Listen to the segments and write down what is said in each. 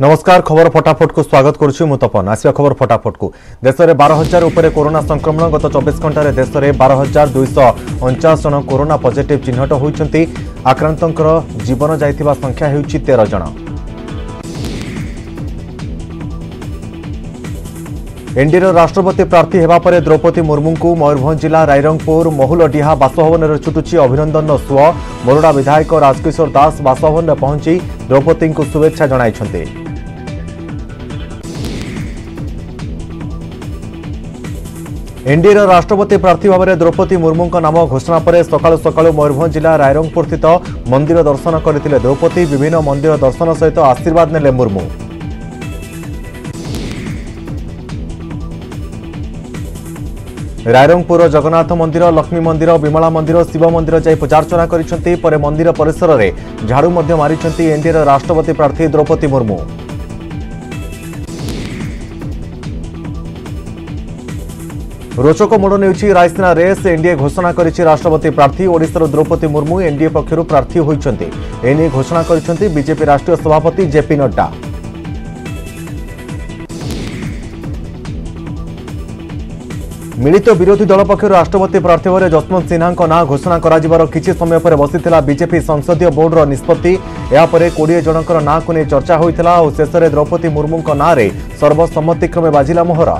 नमस्कार खबर फटाफट को स्वागत करुच्छू मुतपन आसवा खबर फटाफट को देश में बार हजार उपर कोरोना संक्रमण गत चौबीस घंटे देश में बार हजार दुईश अणचाश जन कोरोना पजिट चिह्नट होती आक्रांतों जीवन जा संख्या हो तेर जन एनडीएर राष्ट्रपति प्रार्थी होगापर द्रौपदी मुर्मू मयूरभ जिला रईरंगपुर महुलडीहा बासभवन में छुटुची अभिनंदन सुअ मोरडा विधायक राजकिशोर दास बासभवन में पहुंची द्रौपदी को शुभेच्छा जनता ଏନ୍ଡିଏର ରାଷ୍ଟ୍ରପତି ପ୍ରାର୍ଥୀ ଭାବରେ ଦ୍ରୌପଦୀ ମୁର୍ମୁଙ୍କ ନାମ ଘୋଷଣା ପରେ ସକାଳୁ ସକାଳୁ ମୟୂରଭଞ୍ଜ ଜିଲ୍ଲା ରାଇରଙ୍ଗପୁର ସ୍ଥିତ ମନ୍ଦିର ଦର୍ଶନ କରିଥିଲେ ଦ୍ରୌପଦୀ ବିଭିନ୍ନ ମନ୍ଦିର ଦର୍ଶନ ସହିତ ଆଶୀର୍ବାଦ ନେଲେ ମୁର୍ମୁ ରାଇରଙ୍ଗପୁରର ଜଗନ୍ନାଥ ମନ୍ଦିର ଲକ୍ଷ୍ମୀ ମନ୍ଦିର ବିମଳା ମନ୍ଦିର ଶିବ ମନ୍ଦିର ଯାଇ ପୂଜାର୍ଚ୍ଚନା କରିଛନ୍ତି ପରେ ମନ୍ଦିର ପରିସରରେ ଝାଡୁ ମଧ୍ୟ ମାରିଛନ୍ତି ଏନ୍ଡିଏର ରାଷ୍ଟ୍ରପତି ପ୍ରାର୍ଥୀ ଦ୍ରୌପଦୀ ମୁର୍ମୁ ରୋଚକ ମୋଡ଼ ନେଉଛି ରାଇସିନା ରେସ୍ ଏନ୍ଡିଏ ଘୋଷଣା କରିଛି ରାଷ୍ଟ୍ରପତି ପ୍ରାର୍ଥୀ ଓଡ଼ିଶାର ଦ୍ରୌପଦୀ ମୁର୍ମୁ ଏନ୍ଡିଏ ପକ୍ଷରୁ ପ୍ରାର୍ଥୀ ହୋଇଛନ୍ତି ଏନେଇ ଘୋଷଣା କରିଛନ୍ତି ବିଜେପି ରାଷ୍ଟ୍ରୀୟ ସଭାପତି ଜେପି ନଡ୍ଡା ମିଳିତ ବିରୋଧୀ ଦଳ ପକ୍ଷରୁ ରାଷ୍ଟ୍ରପତି ପ୍ରାର୍ଥୀ ଭାବରେ ଯଶବନ୍ତ ସିହ୍ନାଙ୍କ ନାଁ ଘୋଷଣା କରାଯିବାର କିଛି ସମୟ ପରେ ବସିଥିଲା ବିଜେପି ସଂସଦୀୟ ବୋର୍ଡର ନିଷ୍ପତ୍ତି ଏହାପରେ କୋଡ଼ିଏ ଜଣଙ୍କର ନାଁକୁ ନେଇ ଚର୍ଚ୍ଚା ହୋଇଥିଲା ଓ ଶେଷରେ ଦ୍ରୌପଦୀ ମୁର୍ମୁଙ୍କ ନାଁରେ ସର୍ବସମ୍ମତିକ୍ରମେ ବାଜିଲା ମୋହରା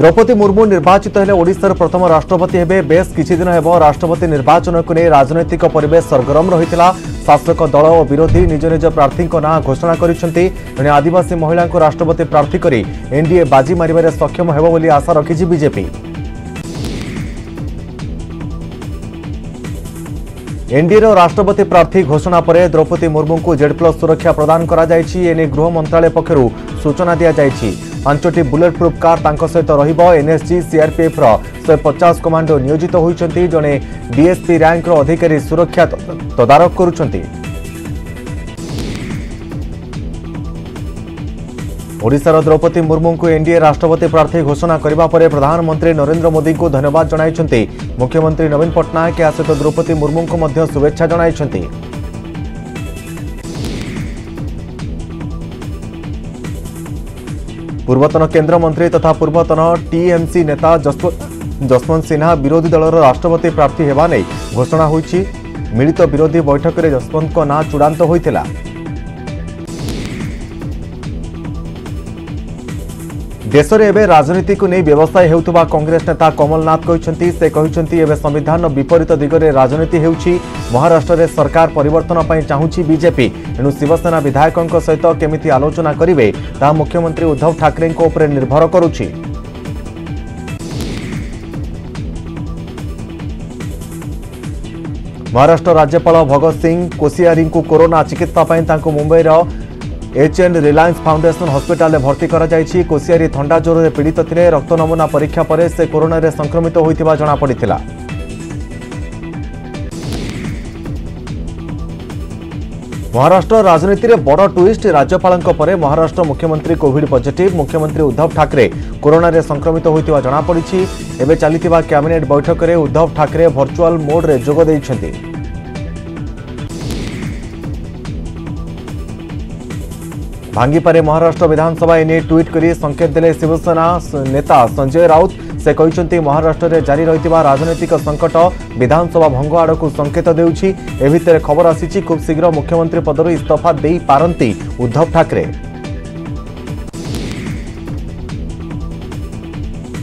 দ্রৌপদী মুর্মু নির্বাচিত হলে ওড়িশার প্রথম রাষ্ট্রপতি হবে বেশ কিছুদিন হব রাষ্ট্রপতি নির্বাচনকু নিয়ে রাজনৈতিক পরিবেশ সরগরম রয়েছে শাসক দল ও বিরোধী নিজ নিজ প্রার্থী না ঘোষণা করেছেন জনে আদিবাসী মহিলা রাষ্ট্রপতি প্রার্থী করে এনডিএ বাজি মারিবার সক্ষম হব বলে আশা রাখি বিজেপি এনডিএর রাষ্ট্রপতি প্রার্থী ঘোষণা পরে দ্রৌপদী মুর্মুঙ্কু জেড প্লস সুরক্ষা প্রদান করা যাইছি এনে গৃহ মন্ত্রালয় পক্ষর সূচনা দিয়া যাইছি ପାଞ୍ଚଟି ବୁଲେଟ୍ ପ୍ରୁଫ୍ କାର୍ ତାଙ୍କ ସହିତ ରହିବ ଏନ୍ଏସ୍ଜି ସିଆର୍ପିଏଫ୍ର ଶହେ ପଚାଶ କମାଣ୍ଡୋ ନିୟୋଜିତ ହୋଇଛନ୍ତି ଜଣେ ଡିଏସ୍ପି ର୍ୟାଙ୍କର ଅଧିକାରୀ ସୁରକ୍ଷା ତଦାରଖ କରୁଛନ୍ତି ଓଡ଼ିଶାର ଦ୍ରୌପଦୀ ମୁର୍ମୁଙ୍କୁ ଏନ୍ଡିଏ ରାଷ୍ଟ୍ରପତି ପ୍ରାର୍ଥୀ ଘୋଷଣା କରିବା ପରେ ପ୍ରଧାନମନ୍ତ୍ରୀ ନରେନ୍ଦ୍ର ମୋଦିଙ୍କୁ ଧନ୍ୟବାଦ ଜଣାଇଛନ୍ତି ମୁଖ୍ୟମନ୍ତ୍ରୀ ନବୀନ ପଟ୍ଟନାୟକ ଏହା ସହିତ ଦ୍ରୌପଦୀ ମୁର୍ମୁଙ୍କୁ ମଧ୍ୟ ଶୁଭେଚ୍ଛା ଜଣାଇଛନ୍ତି ପୂର୍ବତନ କେନ୍ଦ୍ରମନ୍ତ୍ରୀ ତଥା ପୂର୍ବତନ ଟିଏମ୍ସି ନେତା ଯଶବନ୍ତ ସିହ୍ନା ବିରୋଧୀ ଦଳର ରାଷ୍ଟ୍ରପତି ପ୍ରାର୍ଥୀ ହେବା ନେଇ ଘୋଷଣା ହୋଇଛି ମିଳିତ ବିରୋଧୀ ବୈଠକରେ ଯଶବନ୍ତଙ୍କ ନାଁ ଚୂଡ଼ାନ୍ତ ହୋଇଥିଲା দেশে এবে রাজনীতি নিয়ে ব্যবসায় হেউথিবা কংগ্রেস নেতা কমলনাথ কিন্তু সে কিন্তু এবে সংবিধান বিপরীত দিগরে রাজনীতি হেউছি মহারাষ্ট্রের সরকার পরিবর্তন পাই চাহুছি বিজেপি এণু শিবসেনা বিধায়ক সহিত কেমিতি আলোচনা করবে তা মুখ্যমন্ত্রী উদ্ধব ঠাকরে উপরে নির্ভর করুছি মহারাষ্ট্র রাজ্যপাল ভগৎ সিং কোশিয়ারি করোনা চিকিৎসা পাই তাঁকু মুম্বাইর ଏଚ୍ଏନ୍ ରିଲାଏନ୍ସ ଫାଉଣ୍ଡେସନ ହସ୍ପିଟାଲରେ ଭର୍ତ୍ତି କରାଯାଇଛି କୋସିଆରୀ ଥଣ୍ଡା ଜ୍ୱରରେ ପୀଡ଼ିତ ଥିଲେ ରକ୍ତ ନମୁନା ପରୀକ୍ଷା ପରେ ସେ କରୋନାରେ ସଂକ୍ରମିତ ହୋଇଥିବା ଜଣାପଡ଼ିଥିଲା ମହାରାଷ୍ଟ୍ର ରାଜନୀତିରେ ବଡ଼ ଟ୍ୱିଷ୍ଟ ରାଜ୍ୟପାଳଙ୍କ ପରେ ମହାରାଷ୍ଟ୍ର ମୁଖ୍ୟମନ୍ତ୍ରୀ କୋଭିଡ୍ ପଜିଟିଭ୍ ମୁଖ୍ୟମନ୍ତ୍ରୀ ଉଦ୍ଧବ ଠାକରେ କରୋନାରେ ସଂକ୍ରମିତ ହୋଇଥିବା ଜଣାପଡ଼ିଛି ଏବେ ଚାଲିଥିବା କ୍ୟାବିନେଟ୍ ବୈଠକରେ ଉଦ୍ଧବ ଠାକରେ ଭର୍ଚୁଆଲ୍ ମୋଡ୍ରେ ଯୋଗ ଦେଇଛନ୍ତି ଭାଙ୍ଗିପାରେ ମହାରାଷ୍ଟ୍ର ବିଧାନସଭା ଏନେଇ ଟ୍ୱିଟ୍ କରି ସଙ୍କେତ ଦେଲେ ଶିବସେନା ନେତା ସଞ୍ଜୟ ରାଉତ ସେ କହିଛନ୍ତି ମହାରାଷ୍ଟ୍ରରେ ଜାରି ରହିଥିବା ରାଜନୈତିକ ସଙ୍କଟ ବିଧାନସଭା ଭଙ୍ଗ ଆଡ଼କୁ ସଙ୍କେତ ଦେଉଛି ଏ ଭିତରେ ଖବର ଆସିଛି ଖୁବ୍ ଶୀଘ୍ର ମୁଖ୍ୟମନ୍ତ୍ରୀ ପଦରୁ ଇସ୍ତଫା ଦେଇପାରନ୍ତି ଉଦ୍ଧବ ଠାକରେ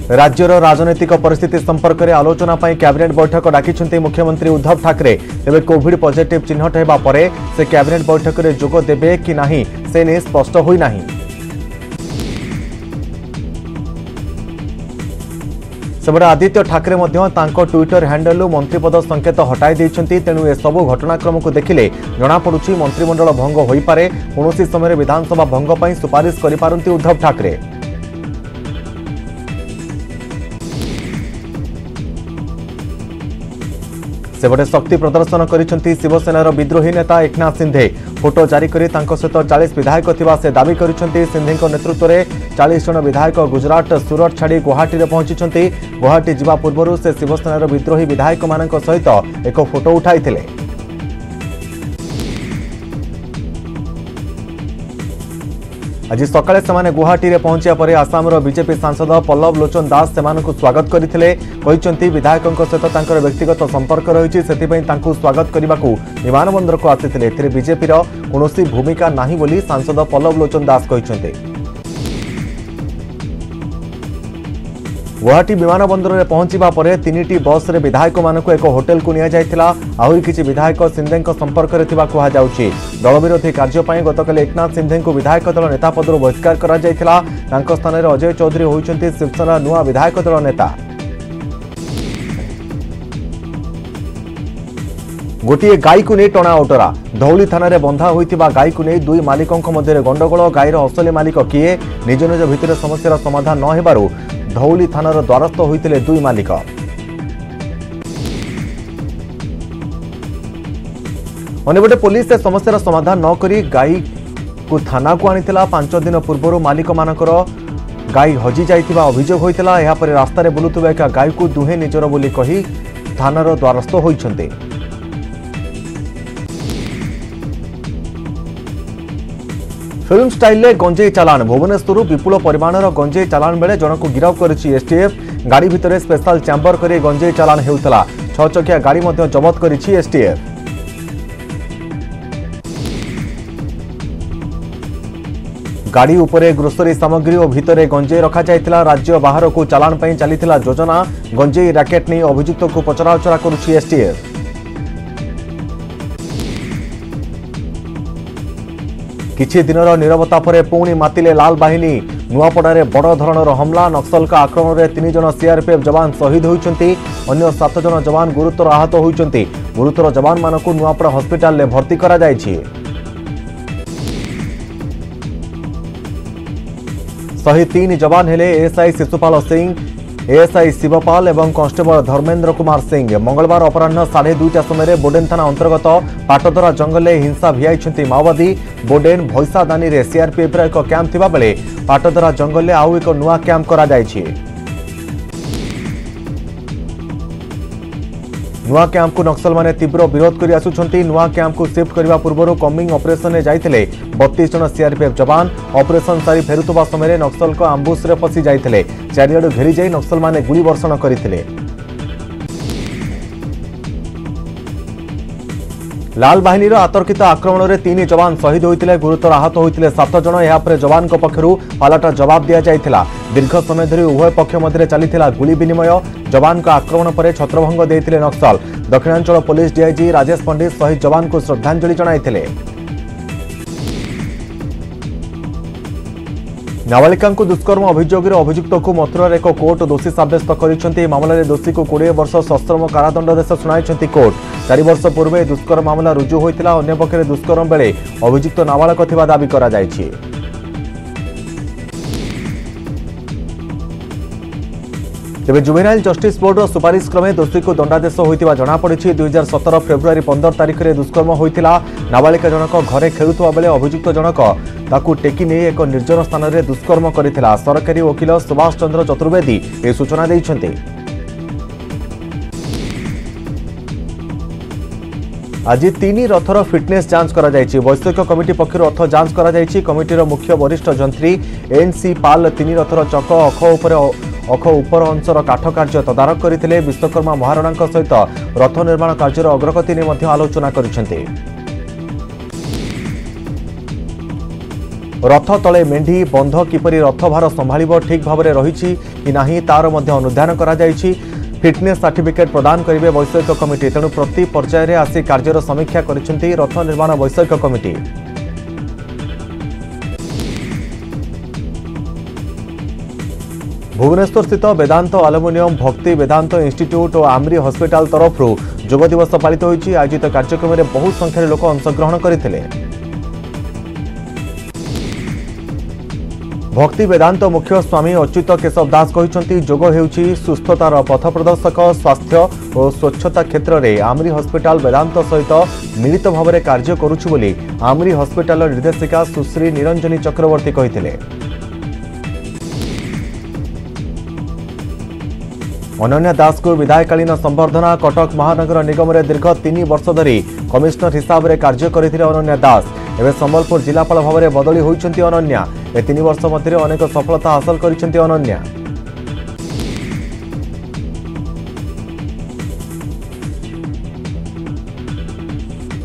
राज्य राजनैतिक परिस्थिति संपर्क में आलोचना कैबिनेट बैठक डाकि मुख्यमंत्री उद्धव ठाकरे तेज कोड पजिट चिह्नट होगा से कैबिनेट बैठक में जोग देवे कि ना से स्पष्ट होना सेपटे आदित्य ठाकरे ट्विटर हैंडेल मंत्रीपद संकेत हटाई तेणु एसब घटनाक्रम को देखने जमापड़ मंत्रिमंडल भंग होपे कौन समय विधानसभा भंग सुपारिश करपारती उद्धव ठाकरे ସେପଟେ ଶକ୍ତି ପ୍ରଦର୍ଶନ କରିଛନ୍ତି ଶିବସେନାର ବିଦ୍ରୋହୀ ନେତା ଏକନାଥ ସିନ୍ଧେ ଫଟୋ ଜାରି କରି ତାଙ୍କ ସହିତ ଚାଳିଶ ବିଧାୟକ ଥିବା ସେ ଦାବି କରିଛନ୍ତି ସିନ୍ଧେଙ୍କ ନେତୃତ୍ୱରେ ଚାଳିଶ ଜଣ ବିଧାୟକ ଗୁଜରାଟ ସୁରଟ ଛାଡ଼ି ଗୁହାଟୀରେ ପହଞ୍ଚିଛନ୍ତି ଗୁହାଟୀ ଯିବା ପୂର୍ବରୁ ସେ ଶିବସେନାର ବିଦ୍ରୋହୀ ବିଧାୟକମାନଙ୍କ ସହିତ ଏକ ଫଟୋ ଉଠାଇଥିଲେ आज सका गुवाहाटी में पहुंचा पर आसामर विजेपी सांसद पल्लव लोचन दास से स्वागत करते विधायकों सहित व्यक्तिगत संपर्क रही से स्वागत करने को विमानबंदर को आसते विजेपि कौन भूमिका नहीं सांसद पल्लव लोचन दास গুয়াহাটি বিমানবন্দরের পৌঁছিবা পরে তিনিটি বসরে বিধায়কমানকু এক হোটেলকু নিয়াযাইতিলা আহুরি কিছু বিধায়ক সিন্ধেঙ্ক সম্পর্করে থিবা কুহাযাউচি দলবিরোধী কার্য পাই গতকালি একনাথ সিন্ধেঙ্কু বিধায়ক দল নেতা পদরু বহিষ্কার করা যাইতিলা তাঙ্ক স্থানরে অজয় চৌধুরী হইছন্তি শিবসেনা নূয়া বিধায়ক দল নেতা ଗୋଟିଏ ଗାଈକୁ ନେଇ ଟଣା ଓଟରା ଧଉଳି ଥାନାରେ ବନ୍ଧା ହୋଇଥିବା ଗାଈକୁ ନେଇ ଦୁଇ ମାଲିକଙ୍କ ମଧ୍ୟରେ ଗଣ୍ଡଗୋଳ ଗାଈର ଅସଲି ମାଲିକ କିଏ ନିଜ ନିଜ ଭିତରେ ସମସ୍ୟାର ସମାଧାନ ନ ହେବାରୁ ଧଉଳି ଥାନାର ଦ୍ୱାରସ୍ଥ ହୋଇଥିଲେ ଦୁଇ ମାଲିକ ଅନ୍ୟପଟେ ପୋଲିସ ସେ ସମସ୍ୟାର ସମାଧାନ ନ କରି ଗାଈକୁ ଥାନାକୁ ଆଣିଥିଲା ପାଞ୍ଚ ଦିନ ପୂର୍ବରୁ ମାଲିକମାନଙ୍କର ଗାଈ ହଜିଯାଇଥିବା ଅଭିଯୋଗ ହୋଇଥିଲା ଏହାପରେ ରାସ୍ତାରେ ବୁଲୁଥିବା ଏକ ଗାଈକୁ ଦୁହେଁ ନିଜର ବୋଲି କହି ଥାନାର ଦ୍ୱାରସ୍ଥ ହୋଇଛନ୍ତି ଫିଲ୍ମ ଷ୍ଟାଇଲ୍ରେ ଗଞ୍ଜେଇ ଚାଲାଣ ଭୁବନେଶ୍ୱରରୁ ବିପୁଳ ପରିମାଣର ଗଞ୍ଜେଇ ଚାଲାଣ ବେଳେ ଜଣକୁ ଗିରଫ କରିଛି ଏସ୍ଟିଏଫ୍ ଗାଡ଼ି ଭିତରେ ସ୍ପେଶାଲ ଚାମ୍ବର କରି ଗଞ୍ଜେଇ ଚାଲାଣ ହେଉଥିଲା ଛଅ ଚକିଆ ଗାଡ଼ି ମଧ୍ୟ ଜବତ କରିଛି ଏସ୍ଟିଏଫ୍ গাড়ি উপরে গ্রোসরি সামগ্রী ও ভিতরে গঞ্জেই রখা যাই রাজ্য বাহারকু চালাণ পাই চাল যোজনা গঞ্জেই রাকেট নিয়ে অভিযুক্তকে পচরাউচরা করুছি এসটিএফ କିଛି ଦିନର ନିରବତା ପରେ ପୁଣି ମାତିଲେ ଲାଲ ବାହିନୀ ନୂଆପଡ଼ାରେ ବଡ଼ ଧରଣର ହମଲା ନକ୍ସଲଙ୍କ ଆକ୍ରମଣରେ ତିନି ଜଣ ସିଆର୍ପିଏଫ୍ ଯବାନ ଶହୀଦ ହୋଇଛନ୍ତି ଅନ୍ୟ ସାତ ଜଣ ଯବାନ ଗୁରୁତର ଆହତ ହୋଇଛନ୍ତି ଗୁରୁତର ଯବାନମାନଙ୍କୁ ନୂଆପଡ଼ା ହସ୍ପିଟାଲରେ ଭର୍ତ୍ତି କରାଯାଇଛି ଶହେ ତିନି ଯବାନ ହେଲେ ଏସ୍ଆଇ ଶିଶୁପାଳ ସିଂ এএসআই শিবপাল এবং কনস্টেবল ধর্মেন্দ্র কুমার সিং মঙ্গলবার অপরাহ্ন সাড়ে দুইটা সময় বোডেন থানা অন্তর্গত পাটদরা জঙ্গলে হিংসা ভিয়াই মাওবাদী বোডেন ভৈসাদানী সিআরপিএফর এক ক্যাম্প থাকবে পাটদরা জঙ্গলে আউ এক নূয়া ক্যাম্প করা যাইছে ନୂଆ କ୍ୟାମ୍ପକୁ ନକ୍ସଲମାନେ ତୀବ୍ର ବିରୋଧ କରି ଆସୁଛନ୍ତି ନୂଆ କ୍ୟାମ୍ପକୁ ସିଫ୍ଟ କରିବା ପୂର୍ବରୁ କମ୍ବିଂ ଅପରେସନରେ ଯାଇଥିଲେ ବତିଶ ଜଣ ସିଆର୍ପିଏଫ୍ ଯବାନ ଅପରେସନ ସାରି ଫେରୁଥିବା ସମୟରେ ନକ୍ସଲଙ୍କ ଆମ୍ବୁସରେ ଫସି ଯାଇଥିଲେ ଚାରିଆଡ଼ୁ ଘେରି ଯାଇ ନକ୍ସଲମାନେ ଗୁଳି ବର୍ଷଣ କରିଥିଲେ লাল বাহিনীর আতর্কিত আক্রমণের তিন যবান শহীদ হয়েছিল গুরুতর আহত হয়েছিল সাত জন এরপরে যবান পক্ষ পালাটা জবাব দিয়া যাই দীর্ঘ সময় ধরে উভয় পক্ষ মধ্যে চাল গুলি বিনিময় যবান আক্রমণ পরে ছত্রভঙ্গ দিয়ে নক্সল দক্ষিণাঞ্চল পুলিশ ডিআইজি রাজেশ পণ্ডিত শহীদ যবান শ্রদ্ধাঞ্জলি জনাইলে ନାବାଳିକାଙ୍କୁ ଦୁଷ୍କର୍ମ ଅଭିଯୋଗରେ ଅଭିଯୁକ୍ତକୁ ମଥୁରାର ଏକ କୋର୍ଟ ଦୋଷୀ ସାବ୍ୟସ୍ତ କରିଛନ୍ତି ଏହି ମାମଲାରେ ଦୋଷୀକୁ କୋଡ଼ିଏ ବର୍ଷ ସଶ୍ରମ କାରାଦଣ୍ଡାଦେଶ ଶୁଣାଇଛନ୍ତି କୋର୍ଟ ଚାରି ବର୍ଷ ପୂର୍ବେ ଦୁଷ୍କର୍ମ ମାମଲା ରୁଜୁ ହୋଇଥିଲା ଅନ୍ୟପକ୍ଷରେ ଦୁଷ୍କର୍ମ ବେଳେ ଅଭିଯୁକ୍ତ ନାବାଳକ ଥିବା ଦାବି କରାଯାଇଛି তবে জুভেনাইল জস্টিস বোর্ডর সুপারিশ ক্রমে দোষীক দণ্ডাদেশ হয়ে জনাপড়ি দুই হাজার সতের ফেব্রুয়ারি পনের তারিখে দুষ্কর্ম হয়েছিল নাবালিকা জনক ঘরে খেলুয়া বেড়ে অভিযুক্ত জনক ତାକୁ ଟେକି ନେଇ ଏକ ନିର୍ଜନ ସ୍ଥାନରେ ଦୁଷ୍କର୍ମ କରିଥିଲା ସରକାରୀ ଓକିଲ ସୁଭାଷ ଚନ୍ଦ୍ର ଚତୁର୍ବେଦୀ ଏ ସୂଚନା ଦେଇଛନ୍ତି আজি তিনি রথর ফিটনেস যাঞ্চ করা যাইছি বৈষয়িক কমিটি পক্ষ রথ যাঞ্চ করা যাইছি কমিটির মুখ্য বরিষ্ঠ যন্ত্রী এন সি পাল তিনি রথর চক অখ উপরে অখ উপর অংশর কাঠ কার্য তদারক করে বিশ্বকর্মা মহারণা সহ রথ নির্মাণ কার্যর অগ্রগতি নিয়ে আলোচনা করেছেন ରଥ ତଳେ ମେଣ୍ଢି ବନ୍ଧ କିପରି ରଥଭାର ସମ୍ଭାଳିବ ଠିକ୍ ଭାବରେ ରହିଛି କି ନାହିଁ ତାର ମଧ୍ୟ ଅନୁଧ୍ୟାନ କରାଯାଇଛି ଫିଟନେସ୍ ସାର୍ଟିଫିକେଟ୍ ପ୍ରଦାନ କରିବେ ବୈଷୟିକ କମିଟି ତେଣୁ ପ୍ରତି ପର୍ଯ୍ୟାୟରେ ଆସି କାର୍ଯ୍ୟର ସମୀକ୍ଷା କରିଛନ୍ତି ରଥ ନିର୍ମାଣ ବୈଷୟିକ କମିଟି ଭୁବନେଶ୍ୱରସ୍ଥିତ ବେଦାନ୍ତ ଆଲୁମିନିୟମ ଭକ୍ତି ବେଦାନ୍ତ ଇନ୍ଷ୍ଟିଚ୍ୟୁଟ୍ ଓ ଆମ୍ରି ହସ୍ପିଟାଲ ତରଫରୁ ଯୋଗ ଦିବସ ପାଳିତ ହୋଇଛି ଆୟୋଜିତ କାର୍ଯ୍ୟକ୍ରମରେ ବହୁ ସଂଖ୍ୟାରେ ଲୋକ ଅଂଶଗ୍ରହଣ କରିଥିଲେ ଭକ୍ତି ବେଦାନ୍ତ ମୁଖ୍ୟ ସ୍ୱାମୀ ଅଚ୍ୟୁତ କେଶବ ଦାସ କହିଛନ୍ତି ଯୋଗ ହେଉଛି ସୁସ୍ଥତାର ପଥପ୍ରଦର୍ଶକ ସ୍ୱାସ୍ଥ୍ୟ ଓ ସ୍ୱଚ୍ଛତା କ୍ଷେତ୍ରରେ ଆମ୍ରି ହସ୍ପିଟାଲ ବେଦାନ୍ତ ସହିତ ମିଳିତ ଭାବରେ କାର୍ଯ୍ୟ କରୁଛି ବୋଲି ଆମ୍ରି ହସ୍ପିଟାଲର ନିର୍ଦ୍ଦେଶିକା ସୁଶ୍ରୀ ନିରଞ୍ଜନୀ ଚକ୍ରବର୍ତ୍ତୀ କହିଥିଲେ ଅନନ୍ୟା ଦାସଙ୍କୁ ବିଧାୟକାଳୀନ ସମ୍ବର୍ଦ୍ଧନା କଟକ ମହାନଗର ନିଗମରେ ଦୀର୍ଘ ତିନି ବର୍ଷ ଧରି କମିଶନର ହିସାବରେ କାର୍ଯ୍ୟ କରିଥିଲେ ଅନନ୍ୟା ଦାସ ଏବେ ସମ୍ବଲପୁର ଜିଲ୍ଲାପାଳ ଭାବରେ ବଦଳି ହୋଇଛନ୍ତି ଅନନ୍ୟା ଏ ତିନି ବର୍ଷ ମଧ୍ୟରେ ଅନେକ ସଫଳତା ହାସଲ କରିଛନ୍ତି ଅନନ୍ୟା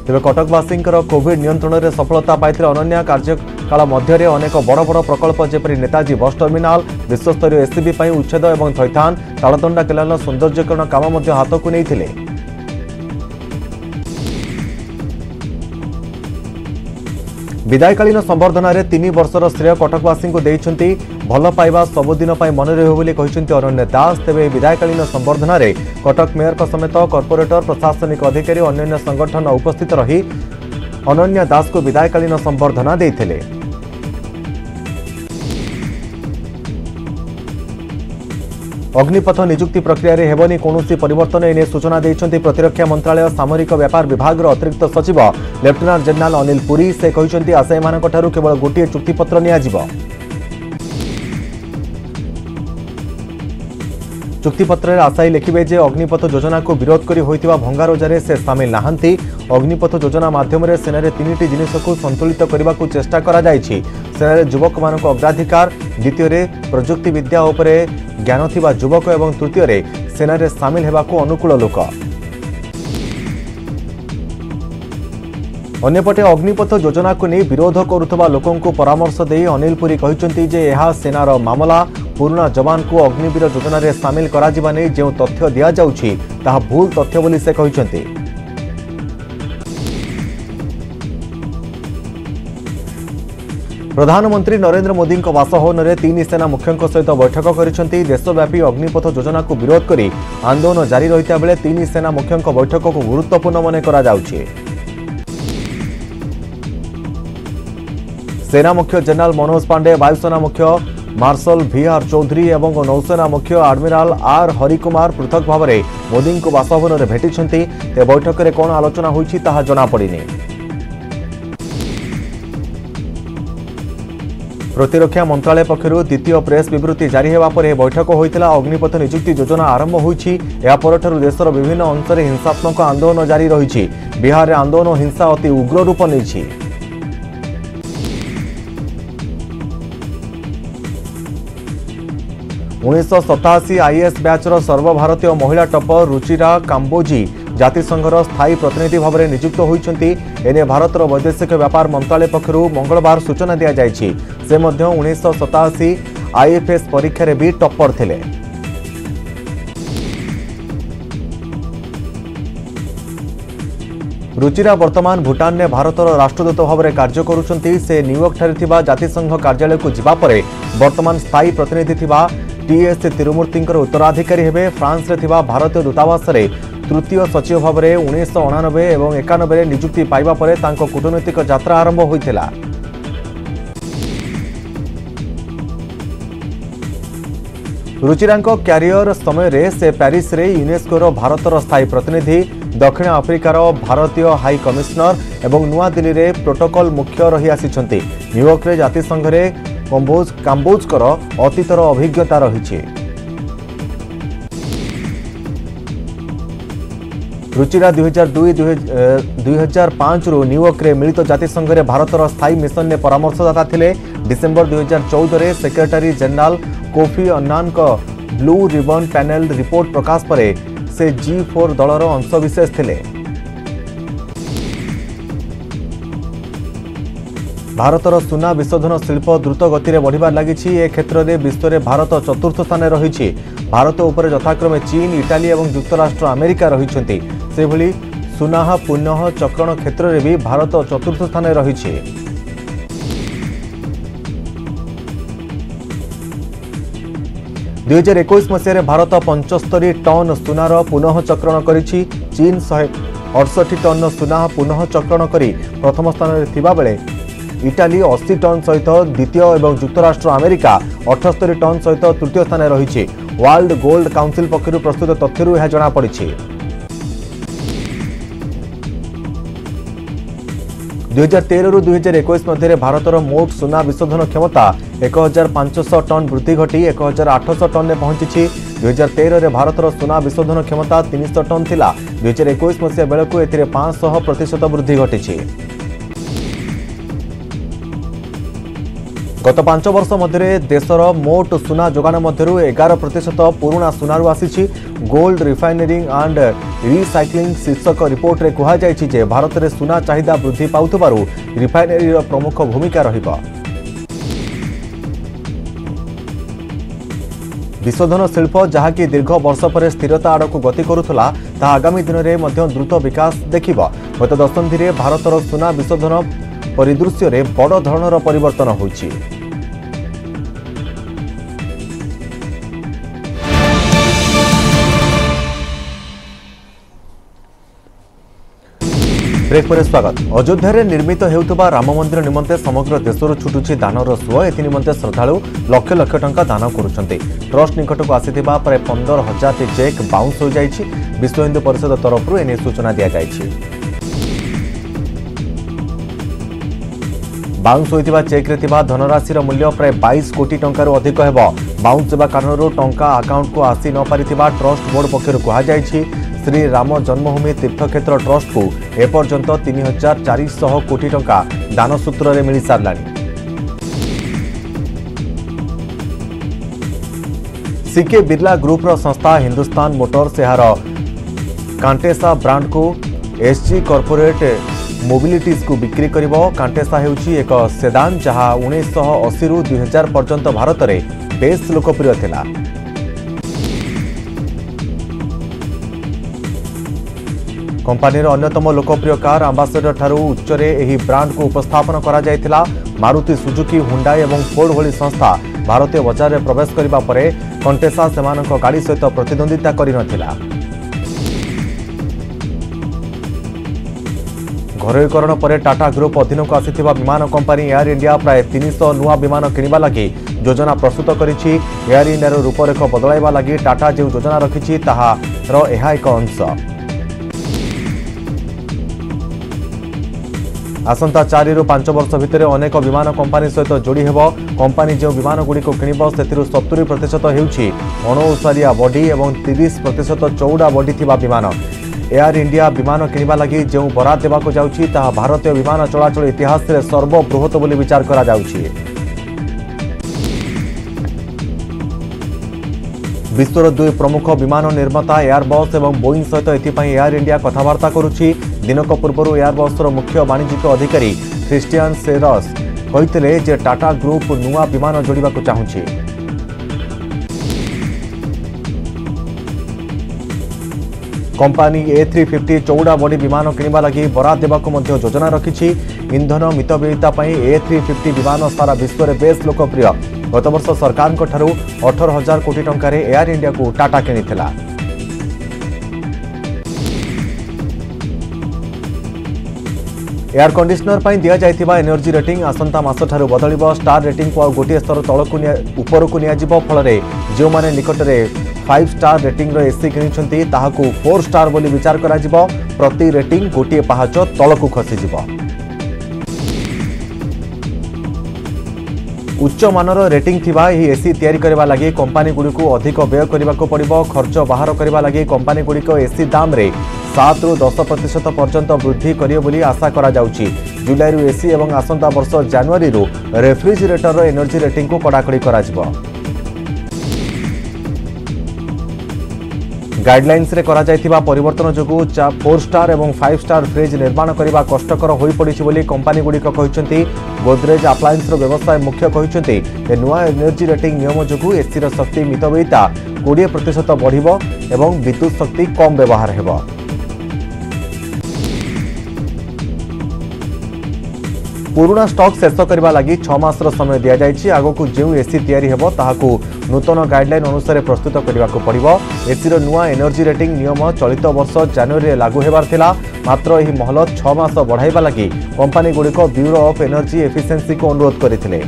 ତେବେ କଟକବାସୀଙ୍କର କୋଭିଡ୍ ନିୟନ୍ତ୍ରଣରେ ସଫଳତା ପାଇଥିଲେ ଅନନ୍ୟା କାର୍ଯ୍ୟକାଳ ମଧ୍ୟରେ ଅନେକ ବଡ଼ ବଡ଼ ପ୍ରକଳ୍ପ ଯେପରି ନେତାଜୀ ବସ୍ ଟର୍ମିନାଲ ବିଶ୍ୱସ୍ତରୀୟ ଏସ୍ସିବି ପାଇଁ ଉଚ୍ଛେଦ ଏବଂ ଥଇଥାନ ତାଳଦଣ୍ଡା କେଲାନର ସୌନ୍ଦର୍ଯ୍ୟକରଣ କାମ ମଧ୍ୟ ହାତକୁ ନେଇଥିଲେ ବିଦାୟକାଳୀନ ସମ୍ବର୍ଦ୍ଧନାରେ ତିନି ବର୍ଷର ଶ୍ରେୟ କଟକବାସୀଙ୍କୁ ଦେଇଛନ୍ତି ଭଲ ପାଇବା ସବୁଦିନ ପାଇଁ ମନେ ରହିବ ବୋଲି କହିଛନ୍ତି ଅନନ୍ୟ ଦାସ ତେବେ ଏହି ବିଦାୟକାଳୀନ ସମ୍ବର୍ଦ୍ଧନାରେ କଟକ ମେୟରଙ୍କ ସମେତ କର୍ପୋରେଟର ପ୍ରଶାସନିକ ଅଧିକାରୀ ଅନ୍ୟାନ୍ୟ ସଂଗଠନ ଉପସ୍ଥିତ ରହି ଅନନ୍ୟା ଦାସଙ୍କୁ ବିଦାୟକାଳୀନ ସମ୍ବର୍ଦ୍ଧନା ଦେଇଥିଲେ অগ্নিপথ নিযুক্তি প্রক্রিয়ায় হেবনি কৌশি পরিবর্তন এনে সূচনা দিয়েছেন প্রতিরক্ষা মন্ত্রালয় সামরিক ব্যাপার বিভাগের অতিরিক্ত সচিব লেফটেনাট জেনারেল অনিল পুরী সে কিন্তু আসামীঠার কেবল গোটিয়ে চুক্তিপত্র নিয়ে চুক্তিপত্রের আশায়ী লিখিবে যে অগ্নিপথ যোজনাকে বিরোধ করে হয়ে ভঙ্গারোজারে সে সামিল না অগ্নিপথ যোজনা মাধ্যমে সেনার তিনটি জিনিসক সন্তুলিত করা চেষ্টা করা যাই সেনার যুবক মানুষ অগ্রাধিকার দ্বিতীয় প্রযুক্তি বিদ্যা উপরে জ্ঞান থাকা যুবক এবং তৃতীয় সেনার সামিল হওয়া অনুকূল লোক অন্যপটে অগ্নিপথ ଯୋଜନାକୁ বিরোধ ବିରୋଧ লোক পরামর্শ ପରାମର୍ଶ ଦେଇ ଅନିଲ ପୁରୀ କହିଛନ୍ତି ଯେ ଏହା ପୁରୁଣା ଯବାନଙ୍କୁ ଅଗ୍ନିବୀର ଯୋଜନାରେ ସାମିଲ କରାଯିବା ନେଇ ଯେଉଁ ତଥ୍ୟ ଦିଆଯାଉଛି ତାହା ଭୁଲ ତଥ୍ୟ ବୋଲି ସେ କହିଛନ୍ତି ପ୍ରଧାନମନ୍ତ୍ରୀ ନରେନ୍ଦ୍ର ମୋଦିଙ୍କ ବାସଭବନରେ ତିନି ସେନା ମୁଖ୍ୟଙ୍କ ସହିତ ବୈଠକ କରିଛନ୍ତି ଦେଶବ୍ୟାପୀ ଅଗ୍ନିପଥ ଯୋଜନାକୁ ବିରୋଧ କରି ଆନ୍ଦୋଳନ ଜାରି ରହିଥିବା ବେଳେ ତିନି ସେନା ମୁଖ୍ୟଙ୍କ ବୈଠକକୁ ଗୁରୁତ୍ୱପୂର୍ଣ୍ଣ ମନେ କରାଯାଉଛି ସେନା ମୁଖ୍ୟ ଜେନେରାଲ ମନୋଜ ପାଣ୍ଡେ ବାୟୁସେନା ମୁଖ୍ୟ মার্শাল ভি আর চৌধুরী এবং নৌসেনা মুখ্য আডমিরাল আর হরিকুমার পৃথক ভাবে মোদীঙ্কু বাসভবনরে ভেটিছেন তে বৈঠকরে কোণ আলোচনা হয়েছে তাহা জনাপড়িনি প্রতিরক্ষা মন্ত্রালয় পক্ষ দ্বিতীয় প্রেস বিবৃতি জারি হওয়া পরে বৈঠক হয়েছিল অগ্নিপথ নিযুক্তি যোজনা আরম্ভ হয়েছে এরপরঠার দেশের বিভিন্ন অংশে হিংসাত্মক আন্দোলন জারি রয়েছে বিহারে আন্দোলন হিংসা অতি উগ্র রূপ নিয়েছে ଉଣେଇଶହ ସତାଅଶୀ ଆଇଏଏସ୍ ବ୍ୟାଚ୍ର ସର୍ବଭାରତୀୟ ମହିଳା ଟପର ରୁଚିରା କାମ୍ବୋଜି ଜାତିସଂଘର ସ୍ଥାୟୀ ପ୍ରତିନିଧି ଭାବରେ ନିଯୁକ୍ତ ହୋଇଛନ୍ତି ଏନେ ଭାରତର ବୈଦେଶିକ ବ୍ୟାପାର ମନ୍ତ୍ରଣାଳୟ ପକ୍ଷରୁ ମଙ୍ଗଳବାର ସୂଚନା ଦିଆଯାଇଛି ସେ ମଧ୍ୟ ଉଣେଇଶହ ସତାଅଶୀ ଆଇଏଫ୍ଏସ୍ ପରୀକ୍ଷାରେ ବି ଟପର ଥିଲେ ରୁଚିରା ବର୍ତ୍ତମାନ ଭୁଟାନରେ ଭାରତର ରାଷ୍ଟ୍ରଦୂତ ଭାବରେ କାର୍ଯ୍ୟ କରୁଛନ୍ତି ସେ ନ୍ୟୁୟର୍କଠାରେ ଥିବା ଜାତିସଂଘ କାର୍ଯ୍ୟାଳୟକୁ ଯିବା ପରେ ବର୍ତ୍ତମାନ ସ୍ଥାୟୀ ପ୍ରତିନିଧି ଥିବା টিএস তিরুমূর্তিঙ্কর উত্তরাধিকারী হেবে ফ্রান্সরে থিবা ভারতীয় দূতাবাসরে তৃতীয় সচিব ভাবে উনিশশো অনানবে এবং একানবে নিযুক্তি পাইবা পরে তাঙ্ক কূটনৈতিক যাত্রা আরম্ভ হয়েছিল ରୁଚିରାଙ୍କ କ୍ୟାରିୟର ସମୟରେ ସେ ପ୍ୟାରିସରେ ୟୁନେସ୍କୋର ଭାରତର ସ୍ଥାୟୀ ପ୍ରତିନିଧି ଦକ୍ଷିଣ ଆଫ୍ରିକାର ଭାରତୀୟ ହାଇ କମିଶନର ଏବଂ ନୂଆଦିଲ୍ଲୀରେ ପ୍ରୋଟୋକଲ୍ ମୁଖ୍ୟ ରହି ଆସିଛନ୍ତି ନ୍ୟୁୟର୍କରେ ଜାତିସଂଘରେ କମ୍ବୋଜ କାମ୍ବୋଜଙ୍କର ଅତୀତର ଅଭିଜ୍ଞତା ରହିଛି ରୁଚିରା ଦୁଇହଜାର ଦୁଇ ଦୁଇହଜାର ପାଞ୍ଚରୁ ନ୍ୟୁୟର୍କରେ ମିଳିତ ଜାତିସଂଘରେ ଭାରତର ସ୍ଥାୟୀ ମିଶନରେ ପରାମର୍ଶଦାତା ଥିଲେ ଡିସେମ୍ବର ଦୁଇହଜାର ଚଉଦରେ ସେକ୍ରେଟାରୀ ଜେନେରାଲ କୋଫି ଅନ୍ନାନଙ୍କ ବ୍ଲୁ ରିବନ୍ ପ୍ୟାନେଲ ରିପୋର୍ଟ ପ୍ରକାଶ ପରେ ସେ ଜି ଫୋର୍ ଦଳର ଅଂଶବିଶେଷ ଥିଲେ ଭାରତର ସୁନା ବିଶୋଧନ ଶିଳ୍ପ ଦ୍ରୁତଗତିରେ ବଢ଼ିବା ଲାଗିଛି ଏ କ୍ଷେତ୍ରରେ ବିଶ୍ୱରେ ଭାରତ ଚତୁର୍ଥ ସ୍ଥାନରେ ରହିଛି ଭାରତ ଉପରେ ଯଥାକ୍ରମେ ଚୀନ ଇଟାଲୀ ଏବଂ ଯୁକ୍ତରାଷ୍ଟ୍ର ଆମେରିକା ରହିଛନ୍ତି ସେହିଭଳି ସୁନାହ ପୁନଃ ଚକ୍ରଣ କ୍ଷେତ୍ରରେ ବି ଭାରତ ଚତୁର୍ଥ ସ୍ଥାନରେ ରହିଛି ଦୁଇହଜାର ଏକୋଇଶ ମସିହାରେ ଭାରତ ପଞ୍ଚସ୍ତରୀ ଟନ୍ ସୁନାର ପୁନଃ ଚକ୍ରଣ କରିଛି ଚୀନ ଶହେ ଅଠଷଠି ଟନ୍ ସୁନା ପୁନଃ ଚକ୍ରଣ କରି ପ୍ରଥମ ସ୍ଥାନରେ ଥିବାବେଳେ ইটালি অশী টন সহিত দ্বিতীয় এবং যুক্তরাষ্ট্র আমেরিকা অঠস্তরি টন সহিত তৃতীয় স্থানে রয়েছে ওয়ার্ল্ড গোল্ড কাউন্সিল পক্ষ প্রস্তুত তথ্যରୁ ଏହା ଜଣାପଡ଼ିଛି ଦୁଇହଜାର ତେରରୁ ଦୁଇହଜାର ଏକୋଇଶ ମଧ୍ୟରେ ଭାରତର ମୋଟ ସୁନା ବିଶୋଧନ କ୍ଷମତା ଏକ ହଜାର ପାଞ୍ଚଶହ ଟନ୍ ବୃଦ୍ଧି ଘଟି ଏକ ହଜାର ଆଠଶହ ଟନ୍ରେ ପହଞ୍ଚିଛି ଦୁଇହଜାର ତେରରେ ଭାରତର ସୁନା ବିଶୋଧନ କ୍ଷମତା ତିନିଶହ ଟନ୍ ଥିଲା ଦୁଇହଜାର ଏକୋଇଶ ମସିହା ବେଳକୁ ଏଥିରେ ପାଞ୍ଚଶହ ପ୍ରତିଶତ ବୃଦ୍ଧି ଘଟିଛି ଗତ ପାଞ୍ଚ ବର୍ଷ ମଧ୍ୟରେ ଦେଶର ମୋଟ ସୁନା ଯୋଗାଣ ମଧ୍ୟରୁ ଏଗାର ପ୍ରତିଶତ ପୁରୁଣା ସୁନାରୁ ଆସିଛି ଗୋଲ୍ଡ ରିଫାଇନେରି ଆଣ୍ଡ ରିସାଇକ୍ଲିଂ ଶୀର୍ଷକ ରିପୋର୍ଟରେ କୁହାଯାଇଛି ଯେ ଭାରତରେ ସୁନା ଚାହିଦା ବୃଦ୍ଧି ପାଉଥିବାରୁ ରିଫାଇନେରିର ପ୍ରମୁଖ ଭୂମିକା ରହିବ ବିଶୋଧନ ଶିଳ୍ପ ଯାହାକି ଦୀର୍ଘ ବର୍ଷ ପରେ ସ୍ଥିରତା ଆଡ଼କୁ ଗତି କରୁଥିଲା ତାହା ଆଗାମୀ ଦିନରେ ମଧ୍ୟ ଦ୍ରୁତ ବିକାଶ ଦେଖିବ ଗତ ଦଶନ୍ଧିରେ ଭାରତର ସୁନା ବିଶୋଧନ ପରିଦୃଶ୍ୟରେ ବଡ଼ ଧରଣର ପରିବର୍ତ୍ତନ ହୋଇଛି ବ୍ରେକ୍ରେ ସ୍ୱାଗତ ଅଯୋଧ୍ୟାରେ ନିର୍ମିତ ହେଉଥିବା ରାମ ମନ୍ଦିର ନିମନ୍ତେ ସମଗ୍ର ଦେଶରୁ ଛୁଟୁଛି ଦାନର ସୁଅ ଏଥିନିମନ୍ତେ ଶ୍ରଦ୍ଧାଳୁ ଲକ୍ଷ ଲକ୍ଷ ଟଙ୍କା ଦାନ କରୁଛନ୍ତି ଟ୍ରଷ୍ଟ ନିକଟକୁ ଆସିଥିବା ପ୍ରାୟ ପନ୍ଦର ହଜାରଟି ଚେକ୍ ବାଉନ୍ସ ହୋଇଯାଇଛି ବିଶ୍ୱ ହିନ୍ଦୁ ପରିଷଦ ତରଫରୁ ଏନେଇ ସୂଚନା ଦିଆଯାଇଛି ବାଉନ୍ସ ହୋଇଥିବା ଚେକ୍ରେ ଥିବା ଧନରାଶିର ମୂଲ୍ୟ ପ୍ରାୟ ବାଇଶ କୋଟି ଟଙ୍କାରୁ ଅଧିକ ହେବ ବାଉନ୍ସ ହେବା କାରଣରୁ ଟଙ୍କା ଆକାଉଣ୍ଟକୁ ଆସି ନପାରିଥିବା ଟ୍ରଷ୍ଟ ବୋର୍ଡ ପକ୍ଷରୁ କୁହାଯାଇଛି श्री राम जन्मभूमि तीर्थक्षेत्र ट्रस्ट को एपर्तन तीन हजार चारिश कोटी टा दान सूत्र में मिल सारा सीके बिर्ला ग्रुप्र संस्था हिंदुस्तान मोटर्स यार कांटेसा ब्रांड को एसजी कॉर्पोरेट मोबिलिटीज को बिक्री कर कांटेसा हो एक सेदान जहां उन्नीस अशी दुई हजार पर्यंत भारत में बेस लोकप्रिय था କମ୍ପାନୀର ଅନ୍ୟତମ ଲୋକପ୍ରିୟ କାର୍ ଆମ୍ବାସେଡରଠାରୁ ଉଚ୍ଚରେ ଏହି ବ୍ରାଣ୍ଡକୁ ଉପସ୍ଥାପନ କରାଯାଇଥିଲା ମାରୁତି ସୁଜୁକି ହୁଣ୍ଡାଇ ଏବଂ ଫୋର୍ଡ ଭଳି ସଂସ୍ଥା ଭାରତୀୟ ବଜାରରେ ପ୍ରବେଶ କରିବା ପରେ କଣ୍ଟେସା ସେମାନଙ୍କ ଗାଡ଼ି ସହିତ ପ୍ରତିଦ୍ୱନ୍ଦ୍ୱିତା କରିନଥିଲା ଘରୋଇକରଣ ପରେ ଟାଟା ଗ୍ରୁପ୍ ଅଧୀନକୁ ଆସିଥିବା ବିମାନ କମ୍ପାନୀ ଏୟାର ଇଣ୍ଡିଆ ପ୍ରାୟ ତିନିଶହ ନୂଆ ବିମାନ କିଣିବା ଲାଗି ଯୋଜନା ପ୍ରସ୍ତୁତ କରିଛି ଏୟାର ଇଣ୍ଡିଆର ରୂପରେଖ ବଦଳାଇବା ଲାଗି ଟାଟା ଯେଉଁ ଯୋଜନା ରଖିଛି ତାହାର ଏହା ଏକ ଅଂଶ আসন্তা চারি পাঁচ বর্ষ ভিতরে অনেক বিমান কোম্পানি সহ যোড়ি হব কোম্পানি যে বিমানগুড়ি কিণব সেতু সতুরি প্রত ହେଉଛି ଅଣଓସାରିଆ ବଡି ଏବଂ ତିରିଶ ପ୍ରତିଶତ ଚଉଡ଼ା ବଡି ଥିବା ବିମାନ ଏୟାର ଇଣ୍ଡିଆ ବିମାନ କିଣିବା ଲାଗି ଯେଉଁ ବରାଦ ଦେବାକୁ ଯାଉଛି ତାହା ଭାରତୀୟ ବିମାନ ଚଳାଚଳ ଇତିହାସରେ ସର୍ବବୃହତ ବୋଲି ବିଚାର କରାଯାଉଛି ବିଶ୍ୱର ଦୁଇ ପ୍ରମୁଖ ବିମାନ ନିର୍ମାତା ଏୟାରବସ୍ ଏବଂ ବୋଇଂ ସହିତ ଏଥିପାଇଁ ଏୟାର ଇଣ୍ଡିଆ କଥାବାର୍ତ୍ତା କରୁଛି ଦିନକ ପୂର୍ବରୁ ଏୟାରବସ୍ର ମୁଖ୍ୟ ବାଣିଜ୍ୟିକ ଅଧିକାରୀ ଖ୍ରୀଷ୍ଟିଆନ୍ ସେରସ୍ କହିଥିଲେ ଯେ ଟାଟା ଗ୍ରୁପ୍ ନୂଆ ବିମାନ ଯୋଡ଼ିବାକୁ ଚାହୁଁଛି କମ୍ପାନୀ ଏ ଥ୍ରୀ ଫିଫ୍ଟି ଚଉଡ଼ା ବଡ଼ି ବିମାନ କିଣିବା ଲାଗି ବରାଦ ଦେବାକୁ ମଧ୍ୟ ଯୋଜନା ରଖିଛି ଇନ୍ଧନ ମିତବ୍ୟୟିତା ପାଇଁ ଏ ଥ୍ରୀ ଫିଫ୍ଟି ବିମାନ ସାରା ବିଶ୍ୱରେ ବେଶ୍ ଲୋକପ୍ରିୟ ଗତବର୍ଷ ସରକାରଙ୍କଠାରୁ ଅଠର ହଜାର କୋଟି ଟଙ୍କାରେ ଏୟାର ଇଣ୍ଡିଆକୁ ଟାଟା କିଣିଥିଲା এয়ার কন্ডিশনর পাই দিয়া যাইতিবা এনার্জি রেটিং আসন্তা মাস থারু বদলিব স্টার রেটিং কো গটি স্তর তলকু নিয়া উপরকু নিয়া যিব ফলরে যে মানে নিকটরে 5 স্টার রেটিং র এসি কিনিছন্তি তাহাকু 4 স্টার বলি বিচার করা যিব প্রতি রেটিং গটি পাহাচ তলকু খসি যিব উচ্চ মানর রেটিং থিবা এই এসি তৈরি করিবা লাগি কোম্পানি গুড়ি কো অধিক ব্যয় করিবা কো পড়িব খরচ বাহার লাগি কোম্পানি গুড়ি কো ସାତରୁ ଦଶ ପ୍ରତିଶତ ପର୍ଯ୍ୟନ୍ତ ବୃଦ୍ଧି କରିବ ବୋଲି ଆଶା କରାଯାଉଛି ଜୁଲାଇରୁ ଏସି ଏବଂ ଆସନ୍ତା ବର୍ଷ ଜାନୁଆରୀରୁ ରେଫ୍ରିଜିରେଟରର ଏନର୍ଜି ରେଟିଂକୁ କଡ଼ାକଡ଼ି କରାଯିବ ଗାଇଡ୍ଲାଇନ୍ସରେ କରାଯାଇଥିବା ପରିବର୍ତ୍ତନ ଯୋଗୁଁ ଫୋର୍ ଷ୍ଟାର୍ ଏବଂ ଫାଇଭ୍ ଷ୍ଟାର୍ ଫ୍ରିଜ୍ ନିର୍ମାଣ କରିବା କଷ୍ଟକର ହୋଇପଡ଼ିଛି ବୋଲି କମ୍ପାନୀଗୁଡ଼ିକ କହିଛନ୍ତି ଗୋଦ୍ରେଜ୍ ଆପ୍ଲାଏନ୍ସର ବ୍ୟବସାୟ ମୁଖ୍ୟ କହିଛନ୍ତି ଯେ ନୂଆ ଏନର୍ଜି ରେଟିଂ ନିୟମ ଯୋଗୁଁ ଏସିର ଶକ୍ତି ମିତବ୍ୟୟିତା କୋଡ଼ିଏ ପ୍ରତିଶତ ବଢ଼ିବ ଏବଂ ବିଦ୍ୟୁତ୍ ଶକ୍ତି କମ୍ ବ୍ୟବହାର ହେବ ପୁରୁଣା ଷ୍ଟକ୍ ଶେଷ କରିବା ଲାଗି ଛଅ ମାସର ସମୟ ଦିଆଯାଇଛି ଆଗକୁ ଯେଉଁ ଏସି ତିଆରି ହେବ ତାହାକୁ ନୂତନ ଗାଇଡ୍ଲାଇନ୍ ଅନୁସାରେ ପ୍ରସ୍ତୁତ କରିବାକୁ ପଡ଼ିବ ଏସିର ନୂଆ ଏନର୍ଜି ରେଟିଂ ନିୟମ ଚଳିତ ବର୍ଷ ଜାନୁଆରୀରେ ଲାଗୁ ହେବାର ଥିଲା ମାତ୍ର ଏହି ମହଲ ଛଅ ମାସ ବଢ଼ାଇବା ଲାଗି କମ୍ପାନୀଗୁଡ଼ିକ ବ୍ୟୁରୋ ଅଫ୍ ଏନର୍ଜି ଏଫିସିଏନ୍ସିକୁ ଅନୁରୋଧ କରିଥିଲେ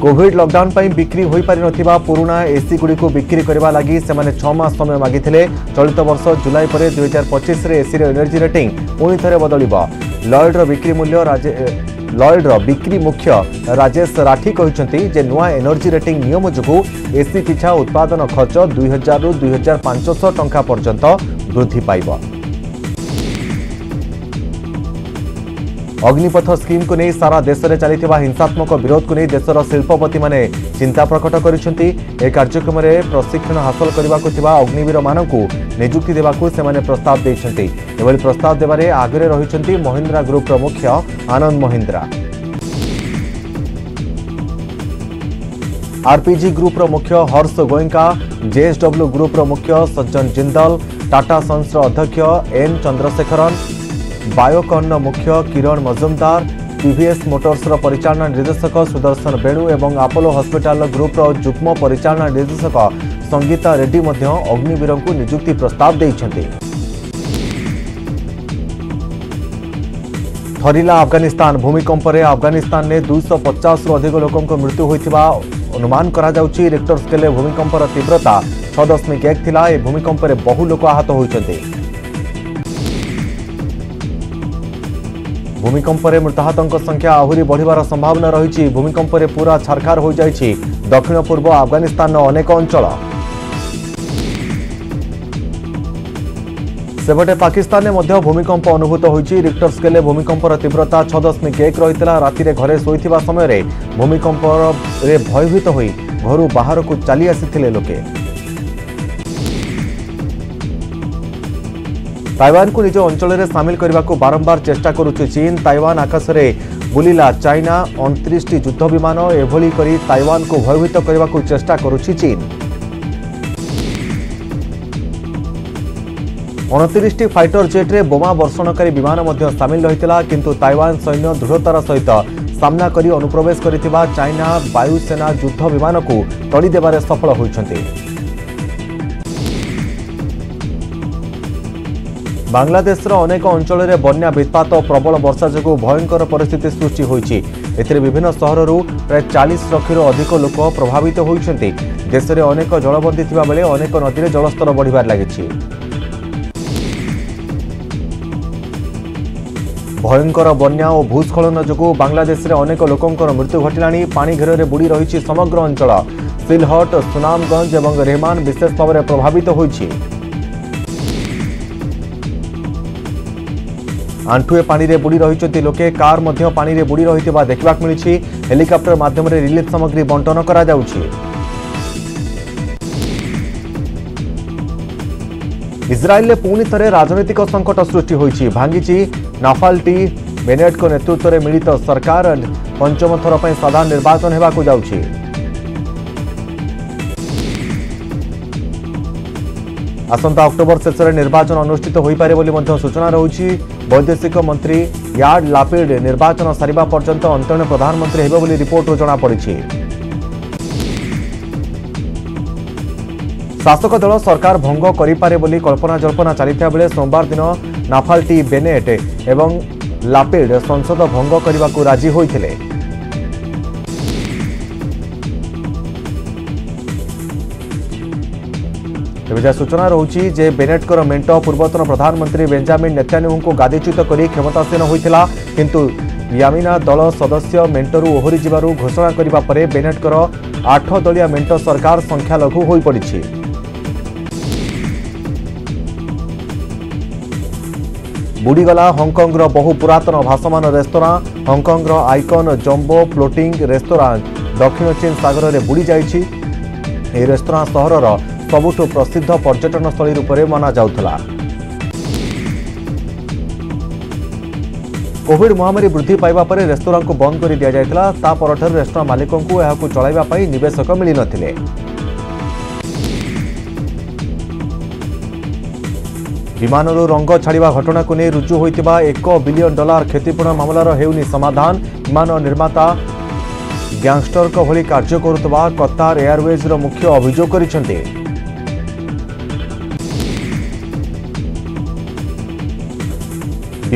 କୋଭିଡ୍ ଲକଡାଉନ୍ ପାଇଁ ବିକ୍ରି ହୋଇପାରିନଥିବା ପୁରୁଣା ଏସିଗୁଡ଼ିକୁ ବିକ୍ରି କରିବା ଲାଗି ସେମାନେ ଛଅ ମାସ ସମୟ ମାଗିଥିଲେ ଚଳିତ ବର୍ଷ ଜୁଲାଇ ପରେ ଦୁଇହଜାର ପଚିଶରେ ଏସିର ଏନର୍ଜି ରେଟିଂ ପୁଣି ଥରେ ବଦଳିବ ଲୟଡ୍ର ବିକ୍ରି ମୂଲ୍ୟ ଲୟଡ୍ର ବିକ୍ରି ମୁଖ୍ୟ ରାଜେଶ ରାଠି କହିଛନ୍ତି ଯେ ନୂଆ ଏନର୍ଜି ରେଟିଂ ନିୟମ ଯୋଗୁଁ ଏସି ପିଛା ଉତ୍ପାଦନ ଖର୍ଚ୍ଚ ଦୁଇ ହଜାରରୁ ଦୁଇ ହଜାର ପାଞ୍ଚଶହ ଟଙ୍କା ପର୍ଯ୍ୟନ୍ତ ବୃଦ୍ଧି ପାଇବ ଅଗ୍ନିପଥ ସ୍କିମ୍କୁ ନେଇ ସାରା ଦେଶରେ ଚାଲିଥିବା ହିଂସାତ୍ମକ ବିରୋଧକୁ ନେଇ ଦେଶର ଶିଳ୍ପପତିମାନେ ଚିନ୍ତା ପ୍ରକଟ କରିଛନ୍ତି ଏ କାର୍ଯ୍ୟକ୍ରମରେ ପ୍ରଶିକ୍ଷଣ ହାସଲ କରିବାକୁ ଥିବା ଅଗ୍ନିବୀରମାନଙ୍କୁ ନିଯୁକ୍ତି ଦେବାକୁ ସେମାନେ ପ୍ରସ୍ତାବ ଦେଇଛନ୍ତି ଏଭଳି ପ୍ରସ୍ତାବ ଦେବାରେ ଆଗରେ ରହିଛନ୍ତି ମହିନ୍ଦ୍ରା ଗ୍ରୁପ୍ର ମୁଖ୍ୟ ଆନନ୍ଦ ମହିନ୍ଦ୍ରା आरपीजी ग्रुप्र मुख्य हर्ष गोयंका जेएसडब्ल्यू ग्रुप्र मुख्य सज्जन जिंदल टाटा सन्सर अध्यक्ष एन चंद्रशेखरन ବାୟୋକନ୍ର ମୁଖ୍ୟ କିରଣ ମଜୁମଦାର ଟିଭିଏସ୍ ମୋଟର୍ସର ପରିଚାଳନା ନିର୍ଦ୍ଦେଶକ ସୁଦର୍ଶନ ବେଣୁ ଏବଂ ଆପୋଲୋ ହସ୍ପିଟାଲ ଗ୍ରୁପର ଯୁଗ୍ମ ପରିଚାଳନା ନିର୍ଦ୍ଦେଶକ ସଙ୍ଗୀତା ରେଡ୍ଡି ମଧ୍ୟ ଅଗ୍ନିବୀରଙ୍କୁ ନିଯୁକ୍ତି ପ୍ରସ୍ତାବ ଦେଇଛନ୍ତି ଧରିଲା ଆଫଗାନିସ୍ତାନ ଭୂମିକମ୍ପରେ ଆଫଗାନିସ୍ତାନରେ ଦୁଇଶହ ପଚାଶରୁ ଅଧିକ ଲୋକଙ୍କ ମୃତ୍ୟୁ ହୋଇଥିବା ଅନୁମାନ କରାଯାଉଛି ରେକ୍ଟର ସ୍କେଲରେ ଭୂମିକମ୍ପର ତୀବ୍ରତା ଛଅ ଦଶମିକ ଏକ ଥିଲା ଏ ଭୂମିକମ୍ପରେ ବହୁ ଲୋକ ଆହତ ହୋଇଛନ୍ତି ভূমিকম্পে মৃতাহতঙ্ক সংখ্যা আহুরি বড়িবার সম্ভাবনা রয়েছে ভূমিকম্পে পুরা ছারখার হয়ে যাই দক্ষিণ পূর্ব আফগানিস্তানর অনেক অঞ্চল সেপটে পাকিস্তানে মধ্য ভূমিকম্প অনুভূত হয়েছে রিক্টর স্কেলে ভূমিকম্পর তীব্রতা ছ দশমিক এক রয়েছে রাতে ঘরে শোথা সময় ভূমিকম্পরে ভয়ভীত হয়ে ঘর বাহারক চালি আসিলে লোকে ତାଇୱାନକୁ ନିଜ ଅଞ୍ଚଳରେ ସାମିଲ କରିବାକୁ ବାରମ୍ବାର ଚେଷ୍ଟା କରୁଛି ଚୀନ୍ ତାଇୱାନ ଆକାଶରେ ବୁଲିଲା ଚାଇନା ଅଣତିରିଶଟି ଯୁଦ୍ଧ ବିମାନ ଏଭଳି କରି ତାଇୱାନକୁ ଭୟଭୀତ କରିବାକୁ ଚେଷ୍ଟା କରୁଛି ଚୀନ୍ ଅଣତିରିଶଟି ଫାଇଟର ଜେଟ୍ରେ ବୋମା ବର୍ଷଣକାରୀ ବିମାନ ମଧ୍ୟ ସାମିଲ ରହିଥିଲା କିନ୍ତୁ ତାଇୱାନ ସୈନ୍ୟ ଦୃଢ଼ତାର ସହିତ ସାମ୍ନା କରି ଅନୁପ୍ରବେଶ କରିଥିବା ଚାଇନା ବାୟୁସେନା ଯୁଦ୍ଧ ବିମାନକୁ ତଳିଦେବାରେ ସଫଳ ହୋଇଛନ୍ତି ବାଂଲାଦେଶର ଅନେକ ଅଞ୍ଚଳରେ ବନ୍ୟା ବିତ୍ପାତ ଓ ପ୍ରବଳ ବର୍ଷା ଯୋଗୁଁ ଭୟଙ୍କର ପରିସ୍ଥିତି ସୃଷ୍ଟି ହୋଇଛି ଏଥିରେ ବିଭିନ୍ନ ସହରରୁ ପ୍ରାୟ ଚାଳିଶ ଲକ୍ଷରୁ ଅଧିକ ଲୋକ ପ୍ରଭାବିତ ହୋଇଛନ୍ତି ଦେଶରେ ଅନେକ ଜଳବନ୍ଦୀ ଥିବାବେଳେ ଅନେକ ନଦୀରେ ଜଳସ୍ତର ବଢ଼ିବାରେ ଲାଗିଛି ଭୟଙ୍କର ବନ୍ୟା ଓ ଭୂସ୍ଖଳନ ଯୋଗୁଁ ବାଂଲାଦେଶରେ ଅନେକ ଲୋକଙ୍କର ମୃତ୍ୟୁ ଘଟିଲାଣି ପାଣି ଘେରରେ ବୁଡ଼ି ରହିଛି ସମଗ୍ର ଅଞ୍ଚଳ ସିଲହଟ ସୁନାମଗଞ୍ଜ ଏବଂ ରେହମାନ ବିଶେଷ ଭାବରେ ପ୍ରଭାବିତ ହୋଇଛି ଆଣ୍ଠୁଏ ପାଣିରେ ବୁଡ଼ି ରହିଛନ୍ତି ଲୋକେ କାର୍ ମଧ୍ୟ ପାଣିରେ ବୁଡ଼ି ରହିଥିବା ଦେଖିବାକୁ ମିଳିଛି ହେଲିକପ୍ଟର ମାଧ୍ୟମରେ ରିଲିଫ୍ ସାମଗ୍ରୀ ବଣ୍ଟନ କରାଯାଉଛି ଇସ୍ରାଏଲରେ ପୁଣି ଥରେ ରାଜନୈତିକ ସଙ୍କଟ ସୃଷ୍ଟି ହୋଇଛି ଭାଙ୍ଗିଛି ନାଫାଲ୍ଟି ବେନେଟ୍ଙ୍କ ନେତୃତ୍ୱରେ ମିଳିତ ସରକାର ପଞ୍ଚମ ଥର ପାଇଁ ସାଧାରଣ ନିର୍ବାଚନ ହେବାକୁ ଯାଉଛି ଆସନ୍ତା ଅକ୍ଟୋବର ଶେଷରେ ନିର୍ବାଚନ ଅନୁଷ୍ଠିତ ହୋଇପାରେ ବୋଲି ମଧ୍ୟ ସୂଚନା ରହୁଛି ବୈଦେଶିକ ମନ୍ତ୍ରୀ ୟାର୍ଡ ଲାପିଡ୍ ନିର୍ବାଚନ ସାରିବା ପର୍ଯ୍ୟନ୍ତ ଅନ୍ତରୀଣ ପ୍ରଧାନମନ୍ତ୍ରୀ ହେବେ ବୋଲି ରିପୋର୍ଟରୁ ଜଣାପଡ଼ିଛି ଶାସକ ଦଳ ସରକାର ଭଙ୍ଗ କରିପାରେ ବୋଲି କଳ୍ପନା ଜଳ୍ପନା ଚାଲିଥିବା ବେଳେ ସୋମବାର ଦିନ ନାଫାଲ୍ଟି ବେନେଟ୍ ଏବଂ ଲାପିଡ୍ ସଂସଦ ଭଙ୍ଗ କରିବାକୁ ରାଜି ହୋଇଥିଲେ ଏବେଯାଏ ସୂଚନା ରହୁଛି ଯେ ବେନେଟ୍ଙ୍କର ମେଣ୍ଟ ପୂର୍ବତନ ପ୍ରଧାନମନ୍ତ୍ରୀ ବେଞ୍ଜାମିନ୍ ନେତାନ୍ୟୁଙ୍କୁ ଗାଦିଚ୍ୟୁତ କରି କ୍ଷମତାସୀନ ହୋଇଥିଲା କିନ୍ତୁ ୟାମିନା ଦଳ ସଦସ୍ୟ ମେଣ୍ଟରୁ ଓହରିଯିବାରୁ ଘୋଷଣା କରିବା ପରେ ବେନେଟ୍ଙ୍କର ଆଠ ଦଳିଆ ମେଣ୍ଟ ସରକାର ସଂଖ୍ୟାଲଘୁ ହୋଇପଡ଼ିଛି ବୁଡ଼ିଗଲା ହଂକଂର ବହୁ ପୁରାତନ ଭାସମାନ ରେସ୍ତୋରାଁ ହଂକଂର ଆଇକନ୍ ଜମ୍ବୋ ଫ୍ଲୋଟିଂ ରେସ୍ତୋରାଁ ଦକ୍ଷିଣ ଚୀନ୍ ସାଗରରେ ବୁଡ଼ିଯାଇଛି ଏହି ରେସ୍ତୋରାଁ ସହରର ସବୁଠୁ ପ୍ରସିଦ୍ଧ ପର୍ଯ୍ୟଟନସ୍ଥଳୀ ରୂପରେ ମନାଯାଉଥିଲା କୋଭିଡ୍ ମହାମାରୀ ବୃଦ୍ଧି ପାଇବା ପରେ ରେସ୍ତୋରାଁକୁ ବନ୍ଦ କରି ଦିଆଯାଇଥିଲା ତା ପରଠାରୁ ରେସ୍ତୋରାଁ ମାଲିକଙ୍କୁ ଏହାକୁ ଚଳାଇବା ପାଇଁ ନିବେଶକ ମିଳିନଥିଲେ ବିମାନରୁ ରଙ୍ଗ ଛାଡ଼ିବା ଘଟଣାକୁ ନେଇ ରୁଜୁ ହୋଇଥିବା ଏକ ବିଲିୟନ ଡଲାର କ୍ଷତିପୂରଣ ମାମଲାର ହେଉନି ସମାଧାନ ବିମାନ ନିର୍ମାତା ଗ୍ୟାଙ୍ଗଷ୍ଟରଙ୍କ ଭଳି କାର୍ଯ୍ୟ କରୁଥିବା କତାର ଏୟାରୱେଜ୍ର ମୁଖ୍ୟ ଅଭିଯୋଗ କରିଛନ୍ତି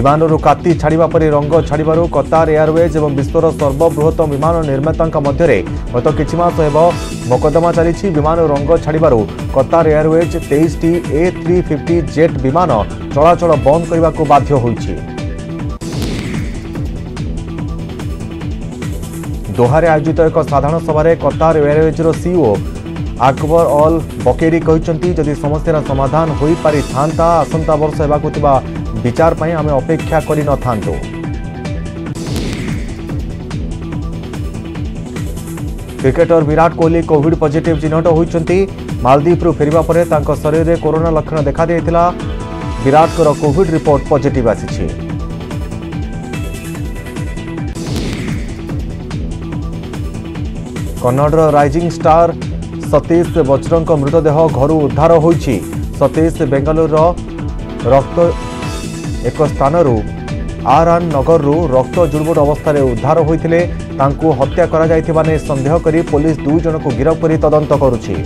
ବିମାନରୁ କାତି ଛାଡ଼ିବା ପରେ ରଙ୍ଗ ଛାଡ଼ିବାରୁ କତାର ଏୟାରୱେଜ୍ ଏବଂ ବିଶ୍ୱର ସର୍ବବୃହତ ବିମାନ ନିର୍ମାତାଙ୍କ ମଧ୍ୟରେ ଗତ କିଛି ମାସ ହେବ ମକଦ୍ଦମା ଚାଲିଛି ବିମାନ ରଙ୍ଗ ଛାଡ଼ିବାରୁ କତାର ଏୟାରୱେଜ୍ ତେଇଶଟି ଏ ଥ୍ରୀ ଫିଫ୍ଟି ଜେଟ୍ ବିମାନ ଚଳାଚଳ ବନ୍ଦ କରିବାକୁ ବାଧ୍ୟ ହୋଇଛି ଦୋହାରେ ଆୟୋଜିତ ଏକ ସାଧାରଣ ସଭାରେ କତାର ଏୟାରୱେଜ୍ର ସିଇଓ ଆକବର ଅଲ୍ ବକେରି କହିଛନ୍ତି ଯଦି ସମସ୍ୟାର ସମାଧାନ ହୋଇପାରିଥାନ୍ତା ଆସନ୍ତା ବର୍ଷ ହେବାକୁ ଥିବା विचार पर आम अपेक्षा कर cricketer Virat Kohli Covid positive चिह्नट होती मालदीप्रु फेर पर शरीर में कोरोना लक्षण देखाई विराट कोविड रिपोर्ट पजिट आ कन्नड़ राइजिंग स्टार सतीश बज्रों मृतदेह घर उद्धार होतीश बेंगालुरु रक्त ଏକ ସ୍ଥାନରୁ ଆର୍ ଆନ୍ ନଗରରୁ ରକ୍ତ ଜୁଡ଼ବୁଡ଼ ଅବସ୍ଥାରେ ଉଦ୍ଧାର ହୋଇଥିଲେ ତାଙ୍କୁ ହତ୍ୟା କରାଯାଇଥିବା ନେଇ ସନ୍ଦେହ କରି ପୋଲିସ ଦୁଇ ଜଣଙ୍କୁ ଗିରଫ କରି ତଦନ୍ତ କରୁଛି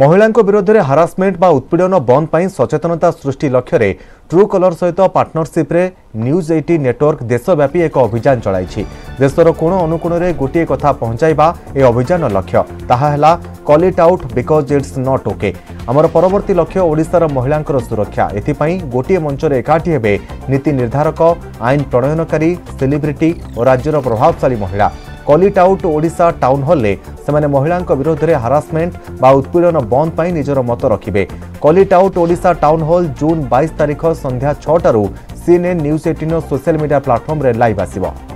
ମହିଳାଙ୍କ ବିରୋଧରେ ହାରାସମେଣ୍ଟ ବା ଉତ୍ପୀଡ଼ନ ବନ୍ଦ ପାଇଁ ସଚେତନତା ସୃଷ୍ଟି ଲକ୍ଷ୍ୟରେ ଟ୍ରୁ କଲର ସହିତ ପାର୍ଟନରସିପ୍ରେ ନ୍ୟୁଜ୍ ଏଇଟି ନେଟୱାର୍କ ଦେଶବ୍ୟାପୀ ଏକ ଅଭିଯାନ ଚଳାଇଛି ଦେଶର କୋଣ ଅନୁକୋଣରେ ଗୋଟିଏ କଥା ପହଞ୍ଚାଇବା ଏ ଅଭିଯାନ ଲକ୍ଷ୍ୟ ତାହା ହେଲା call it out because it's not okay ଆମର ପରବର୍ତ୍ତୀ ଲକ୍ଷ୍ୟ ଓଡ଼ିଶାର ମହିଳାଙ୍କର ସୁରକ୍ଷା ଏଥିପାଇଁ ଗୋଟିଏ ମଞ୍ଚରେ ଏକାଠି ହେବେ ନୀତି ନିର୍ଦ୍ଧାରକ ଆଇନ ପ୍ରଣୟନକାରୀ ସେଲିବ୍ରିଟି ଓ ରାଜ୍ୟର ପ୍ରଭାବଶାଳୀ ମହିଳା কলিট আউট ওড়িশা টাউন হলে সেমানে মহিলাঙ্ক বিরোধে হারাসমেন্ট বা উৎপীড়ন বন্ধ পাই নিজের মত রাখবে call it out Odisha town hall June বাইশ তারিখ সন্ধ্যা ছটার CNN news eighteen social media প্লাটফর্মে লাইভ আসব